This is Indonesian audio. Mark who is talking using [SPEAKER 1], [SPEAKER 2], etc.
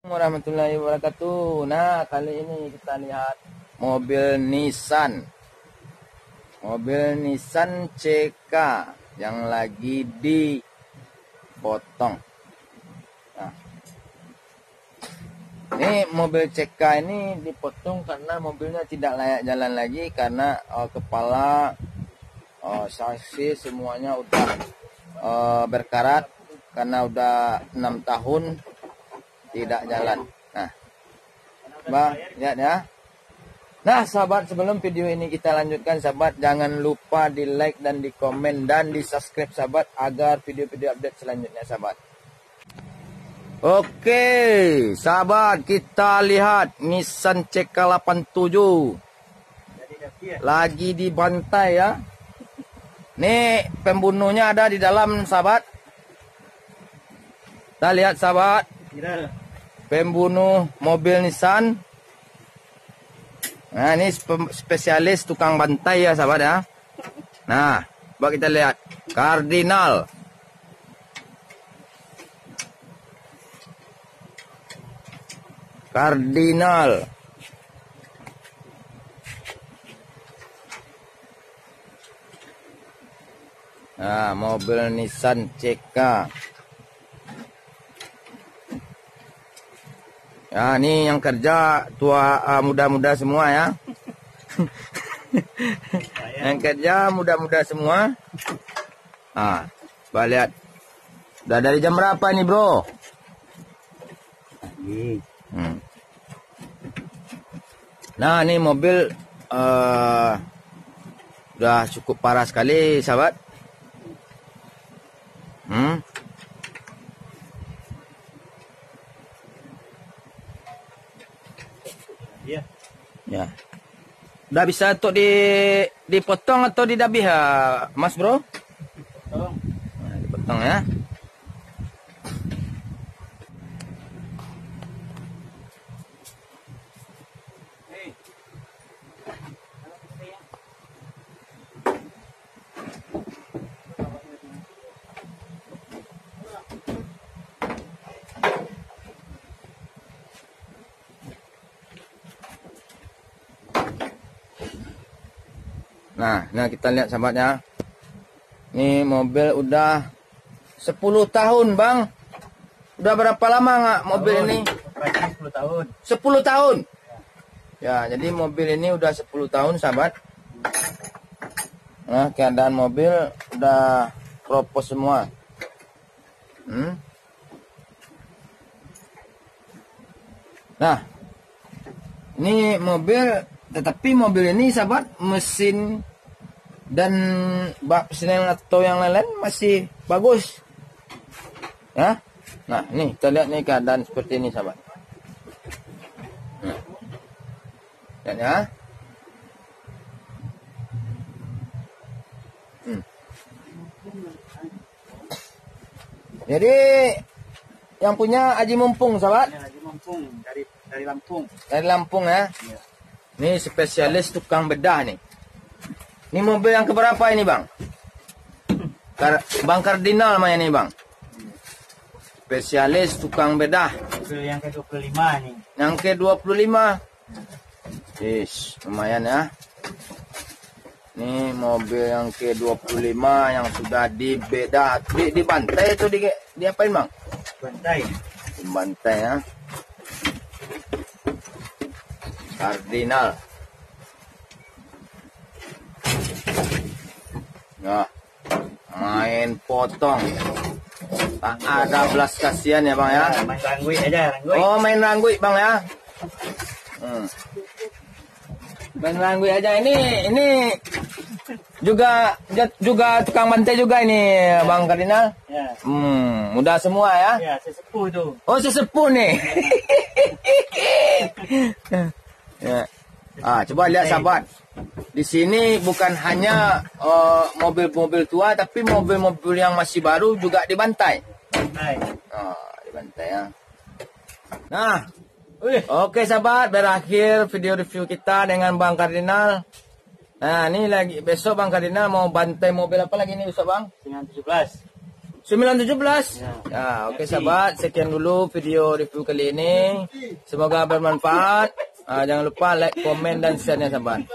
[SPEAKER 1] warahmatullahi wabarakatuh. Nah, kali ini kita lihat mobil Nissan. Mobil Nissan CK yang lagi dipotong. Nah. Ini mobil CK ini dipotong karena mobilnya tidak layak jalan lagi karena uh, kepala uh, saksi semuanya udah uh, berkarat karena udah enam tahun tidak jalan. Nah, Mbak, lihat ya. Nah, sahabat, sebelum video ini kita lanjutkan, sahabat, jangan lupa di like dan di komen dan di subscribe, sahabat, agar video-video update selanjutnya, sahabat. Oke, sahabat, kita lihat Nissan CK87. Lagi dibantai ya. Nih, pembunuhnya ada di dalam, sahabat. Kita lihat, sahabat pembunuh mobil Nissan. Nah, ini spesialis tukang bantai ya, sahabat ya. Nah, coba kita lihat. Kardinal. Kardinal. Nah, mobil Nissan CK. Ya, ini yang kerja tua uh, muda-muda semua ya. yang kerja muda-muda semua. Ah, coba lihat. Udah dari jam berapa nih, Bro? Hmm. Nah, ini mobil uh, udah cukup parah sekali, sahabat. Hmm. Udah bisa untuk di dipotong atau didabih ya, Mas Bro?
[SPEAKER 2] Tolong.
[SPEAKER 1] Nah, dipotong ya. Nah, nah kita lihat sahabatnya. Ini mobil udah 10 tahun, Bang. Udah berapa lama nggak mobil
[SPEAKER 2] Tahun.
[SPEAKER 1] ini?
[SPEAKER 2] Operasi 10 tahun.
[SPEAKER 1] 10 tahun. Ya, jadi mobil ini udah 10 tahun, sahabat. Nah, keadaan mobil udah kropos semua. Hmm. Nah, ini mobil, tetapi mobil ini, sahabat, mesin dan bak mesin atau yang lain-lain masih bagus. Ya. Nah, ini kita lihat nih keadaan seperti ini, sahabat. Nah. Lihat ya. Hmm. Jadi yang punya Aji Mumpung, sahabat.
[SPEAKER 2] Ini lagi Lampung dari dari Lampung.
[SPEAKER 1] Dari Lampung ya.
[SPEAKER 2] Iya.
[SPEAKER 1] Ini spesialis tukang bedah nih. Ini mobil yang keberapa ini, Bang? Kar bang Kardinal namanya nih, Bang. Spesialis tukang bedah.
[SPEAKER 2] Mobil yang ke-25 nih.
[SPEAKER 1] Yang ke-25. Yes, lumayan ya. Ini mobil yang ke-25 yang sudah dibedah. Di, dibantai itu di, diapain, Bang?
[SPEAKER 2] Bantai.
[SPEAKER 1] Dibantai ya. Kardinal. Nah, main potong. Tak ada belas kasihan ya bang ya.
[SPEAKER 2] Ya, main ranggui aja, ranggui.
[SPEAKER 1] Oh main ranggui bang ya. Hmm. Main ranggui aja ini ini juga juga tukang bantai juga ini bang Kardinal.
[SPEAKER 2] Ya.
[SPEAKER 1] Hmm, mudah semua ya.
[SPEAKER 2] Ya, sesepuh tuh.
[SPEAKER 1] Oh sesepuh nih. ya. Ah, coba lihat sahabat. Di sini bukan hanya eh, mobil-mobil tua, tapi mobil-mobil yang masih baru juga dibantai.
[SPEAKER 2] Bantai.
[SPEAKER 1] Ah, dibantai ya. Nah, oke sahabat, berakhir video review kita dengan Bang Kardinal. Nah, ini lagi besok Bang Kardinal mau bantai mobil apa lagi nih besok Bang?
[SPEAKER 2] Dengan 17.
[SPEAKER 1] 917. Ya, oke sahabat, sekian dulu video review kali ini. Semoga bermanfaat. Ah, jangan lupa like, komen dan share-nya sahabat.